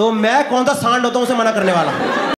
तो मैं कौन सा सांड होता हूँ उसे मना करने वाला